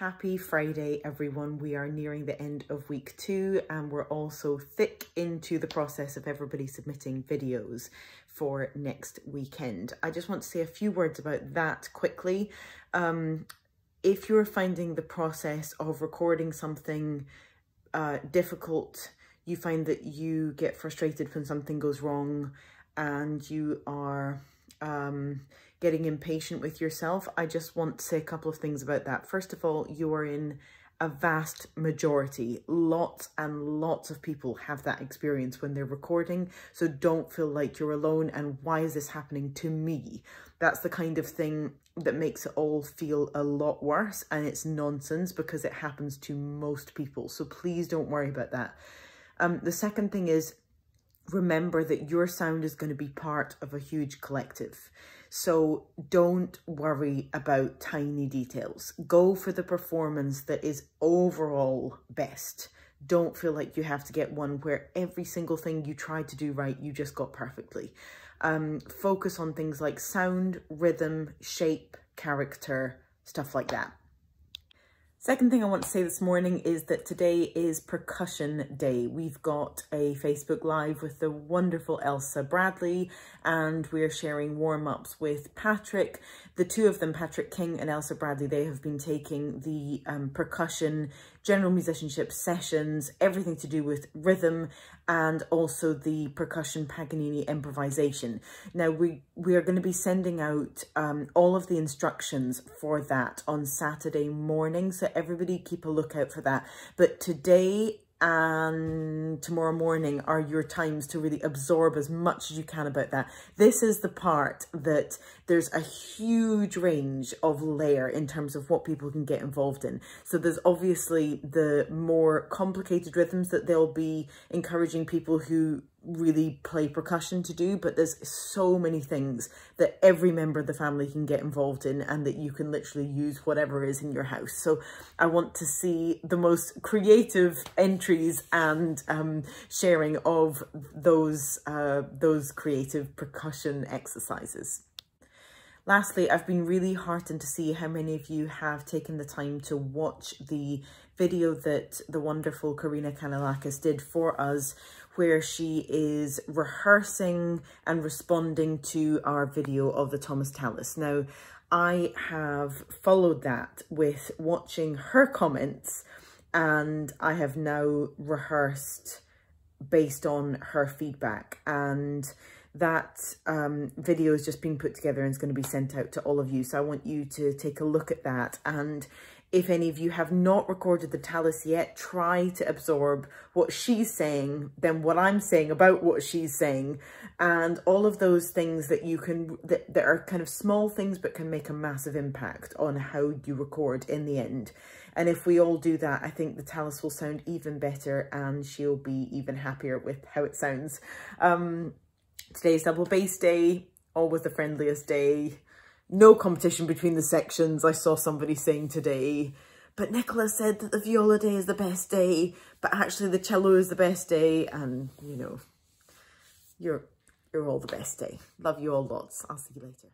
Happy Friday, everyone. We are nearing the end of week two and we're also thick into the process of everybody submitting videos for next weekend. I just want to say a few words about that quickly. Um, if you're finding the process of recording something uh, difficult, you find that you get frustrated when something goes wrong and you are um, getting impatient with yourself, I just want to say a couple of things about that. First of all, you are in a vast majority. Lots and lots of people have that experience when they're recording. So don't feel like you're alone and why is this happening to me? That's the kind of thing that makes it all feel a lot worse and it's nonsense because it happens to most people. So please don't worry about that. Um, the second thing is remember that your sound is going to be part of a huge collective. So don't worry about tiny details. Go for the performance that is overall best. Don't feel like you have to get one where every single thing you tried to do right, you just got perfectly. Um, focus on things like sound, rhythm, shape, character, stuff like that. Second thing I want to say this morning is that today is percussion day. We've got a Facebook Live with the wonderful Elsa Bradley and we're sharing warm-ups with Patrick. The two of them, Patrick King and Elsa Bradley, they have been taking the um, percussion general musicianship sessions, everything to do with rhythm and also the percussion Paganini improvisation. Now we, we are going to be sending out um, all of the instructions for that on Saturday morning. So everybody keep a lookout for that. But today and tomorrow morning are your times to really absorb as much as you can about that. This is the part that there's a huge range of layer in terms of what people can get involved in. So there's obviously the more complicated rhythms that they'll be encouraging people who really play percussion to do, but there's so many things that every member of the family can get involved in and that you can literally use whatever is in your house. So I want to see the most creative entries and um, sharing of those, uh, those creative percussion exercises. Lastly, I've been really heartened to see how many of you have taken the time to watch the video that the wonderful Karina Canellakis did for us where she is rehearsing and responding to our video of the Thomas Tallis. Now, I have followed that with watching her comments and I have now rehearsed based on her feedback and that um, video is just being put together and is going to be sent out to all of you. So I want you to take a look at that and if any of you have not recorded the Tallis yet, try to absorb what she's saying, then what I'm saying about what she's saying, and all of those things that you can, that, that are kind of small things but can make a massive impact on how you record in the end. And if we all do that, I think the Tallis will sound even better and she'll be even happier with how it sounds. Um, today's double bass day, always the friendliest day no competition between the sections. I saw somebody saying today, but Nicola said that the viola day is the best day, but actually the cello is the best day. And, you know, you're, you're all the best day. Love you all lots. I'll see you later.